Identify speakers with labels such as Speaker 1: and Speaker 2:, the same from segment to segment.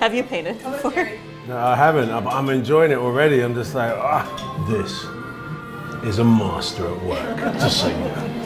Speaker 1: Have you painted before?
Speaker 2: No, I haven't. I'm, enjoying it already. I'm just like, ah, this is a master at work. Just so you know.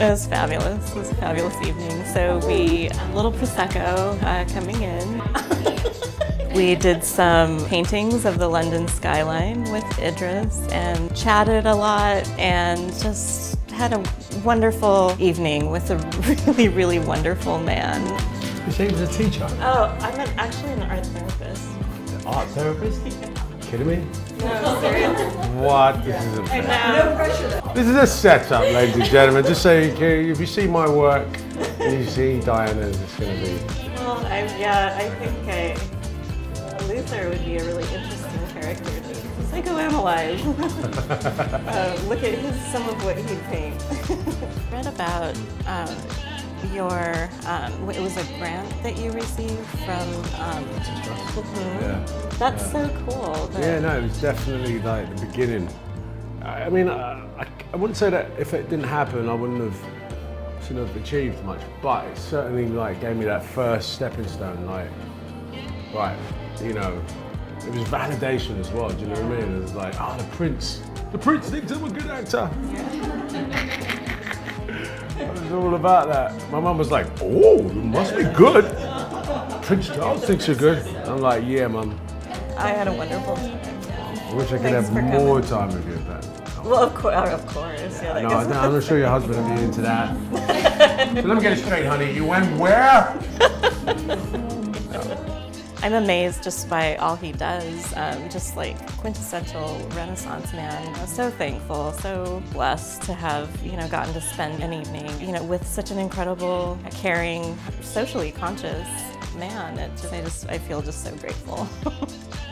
Speaker 1: It was fabulous. It was a fabulous evening. So we a little prosecco uh, coming in. we did some paintings of the London skyline with Idris and chatted a lot and just had a wonderful evening with a really, really wonderful man.
Speaker 2: You say he was a teacher?
Speaker 1: Oh, I'm an, actually an art therapist.
Speaker 2: Art therapist? Kidding me?
Speaker 1: No, serious.
Speaker 2: What? This is a
Speaker 1: I know.
Speaker 2: This is a setup, ladies and gentlemen. Just so you can, if you see my work you see Diana's, it's going to be.
Speaker 1: Well, I, yeah, I think I, Luther would be a really interesting character to psychoanalyze. uh, look at his, some of what he'd paint. Read about um, your, um, it was a grant that you received from. Um, mhm.
Speaker 2: Yeah.
Speaker 1: That's so cool. that-
Speaker 2: Yeah, no, it was definitely like the beginning. I, I mean, I, I, I wouldn't say that if it didn't happen, I wouldn't have shouldn't have achieved much, but it certainly like gave me that first stepping stone. Like, right, you know, it was validation as well. Do you know what I mean? It was like, oh, the prince, the prince thinks I'm a good actor. It was all about that. My mum was like, oh, you must be good. Prince Charles thinks you're good. I'm like, yeah, mum.
Speaker 1: I had a wonderful time.
Speaker 2: I wish I could
Speaker 1: Thanks
Speaker 2: have more
Speaker 1: coming.
Speaker 2: time with you, but
Speaker 1: Well, of course, of course. Yeah,
Speaker 2: no, no, I'm not sure your husband would be into that. so let me get it straight, honey. You went where?
Speaker 1: I'm amazed just by all he does, um, just like quintessential Renaissance man. So thankful, so blessed to have you know gotten to spend an evening you know with such an incredible, caring, socially conscious man. It just, I just I feel just so grateful.